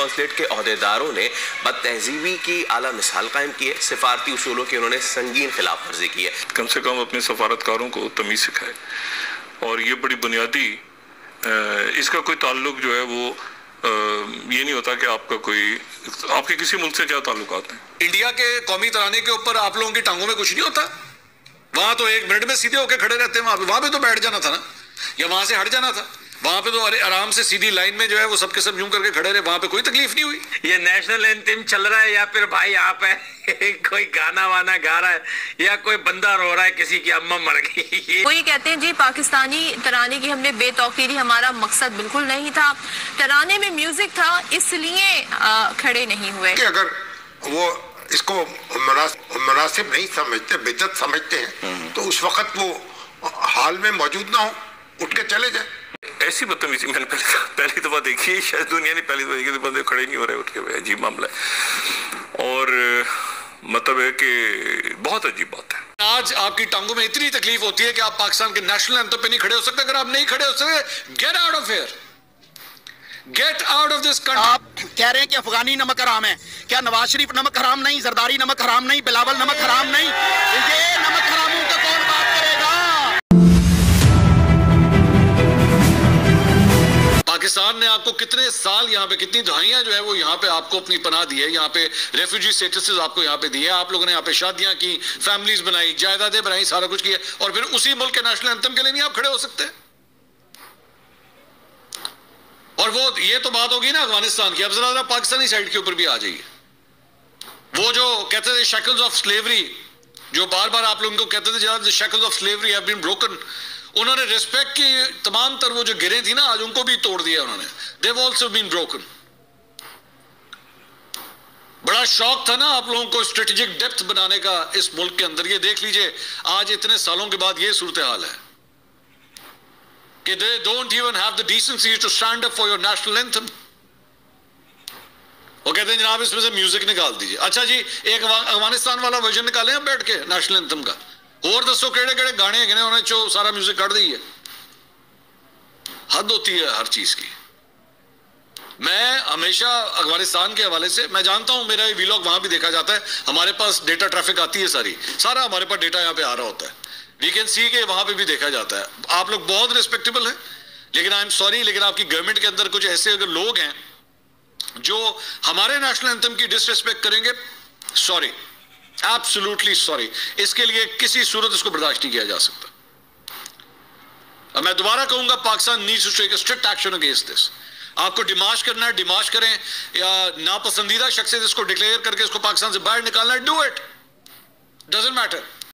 Consulate کے عہدیداروں نے بد تہذیبی کی اعلیٰ مثال قائم کی ہے۔ سفارتی اصولوں کی انہوں نے سنگین خلاف ورزی کی ہے۔ کم سے کم اپنے سفارتکاروں کو تمیز سکھائے۔ اور یہ بڑی بنیادی اس کا کوئی تعلق جو ہے وہ یہ نہیں ہوتا کہ آپ کا کوئی آپ کے کسی ملک سے کیا تعلقات ہیں؟ انڈیا کے قومی ترانے کے اوپر آپ لوگوں کی ٹانگوں میں کچھ نہیں ہوتا۔ وہاں تو ایک منٹ میں سیدھے ہو کے کھڑے رہتے ہیں وہاں پہ وہاں پہ تو بیٹھ جانا تھا نا۔ یا وہاں سے ہٹ جانا تھا۔ وہاں پہ تو آرام سے سیدھی لائن میں جو ہے وہ سب کے سب یوں کر کے کھڑے رہے وہاں پہ کوئی تکلیف نہیں ہوئی۔ یہ نیشنل اینتم چل رہا ہے یا پھر بھائی آپ ہے کوئی گانا وانا گا رہا ہے یا کوئی بندہ رو رہا ہے کسی کی اماں مر گئی۔ وہ یہ کہتے ہیں جی پاکستانی ترانے کی ہم نے بے توقیری ہمارا مقصد بالکل نہیں تھا۔ ترانے میں میوزک تھا اس لیے کھڑے نہیں ہوئے۔ کہ اگر وہ اس کو مناسب نہیں سمجھتے بدت سمجھتے ہیں تو اس وقت وہ حال میں موجود نہ ہو اٹھ کے چلے جائیں۔ ایسی بدتمیزی میں نے پہلی دفعہ دیکھی ہے شاید دنیا نے پہلی دفعہ دیکھی بندے کھڑے نہیں ہو رہے اٹھ کے عجیب معاملہ ہے۔ اور مطلب ہے کہ بہت عجیب بات ہے۔ آج آپ کی ٹانگوں میں اتنی تکلیف ہوتی ہے کہ آپ پاکستان کے نیشنل اینتھم پہ نہیں کھڑے ہو سکتے۔ اگر آپ نہیں کھڑے ہو سکتے get out of here get out of this country آپ کہہ رہے ہیں کہ افغانی نمک حرام ہے۔ کیا نواز شریف نمک حرام نہیں زرداری نمک حرام نہیں بلاول نمک حرام نہیں؟ یہ نمک حراموں آپ کو کتنے سال یہاں پہ، کتنی دہائیاں جو ہے وہ یہاں پہ آپ کو اپنی پناہ دی ہے۔ یہاں پہ ریفیوجی سٹیٹسز آپ کو یہاں پہ دیے آپ لوگوں نے یہاں پہ شادیاں کی فیملیز بنائی، جائیدادیں بنائی، سارا کچھ کیا۔ اور پھر اسی ملک کے نیشنل انتم کے لیے نہیں آپ کھڑے ہو سکتے اور وہ، یہ تو بات ہوگی نا افغانستان کی۔ اب ذرا ذرا پاکستانی سائڈ کے اوپر بھی آ جائیے۔ وہ جو کہتے تھے شیکلز آف سلیوری جو بار بار آپ لوگوں کو کہتے تھے جناب shackles of slavery have been broken انہوں نے ریسپیکٹ کی تمام تر وہ جو گرے تھی نا، آج ان کو بھی توڑ دیا انہوں نے۔ دیو آلسو بین بروکن بڑا شوق تھا نا آپ لوگوں کو اسٹریٹجک ڈیپتھ بنانے کا اس ملک کے اندر۔ یہ دیکھ لیجیے، آج اتنے سالوں کے بعد یہ صورتحال ہے کہ they don't even have the decency to stand up for your national anthem وہ کہتے ہیں، جناب اس میں سے میوزک نکال دیجیے۔ اچھا جی ایک افغانستان والا ورژن نکالیں ہم بیٹھ کے نیشنل انتم کا۔ اور دسو کیڑے کیڑے گانے ہیں انہوں نے چو سارا میوزک کٹ دی ہے حد ہوتی ہے ہر چیز کی میں ہمیشہ افغانستان کے حوالے سے میں جانتا ہوں میرا یہ ویلاگ وہاں بھی دیکھا جاتا ہے ہمارے پاس ڈیٹا ٹریفک آتی ہے ساری سارا ہمارے پاس ڈیٹا یہاں پہ آ رہا ہوتا ہے وی کین سی کہ وہاں پہ بھی دیکھا جاتا ہے آپ لوگ بہت ریسپیکٹیبل ہیں لیکن آئی ایم سوری لیکن آپ کی گورنمنٹ کے اندر کچھ ایسے اگر لوگ ہیں جو ہمارے نیشنل انتم کی ڈس ریسپیکٹ کریں گے سوری ایبسلوٹلی سوری اس کے لیے کسی صورت اس کو برداشت نہیں کیا جا سکتا۔ میں دوبارہ کہوں گا Pakistan needs to take strict action against this آپ کو ڈیماش کرنا ہے ڈیماش کریں۔ یا ناپسندیدہ شخص اس کو ڈکلیئر کر کے اس کو پاکستان سے باہر نکالنا ہے ڈو اٹ ڈزنٹ میٹر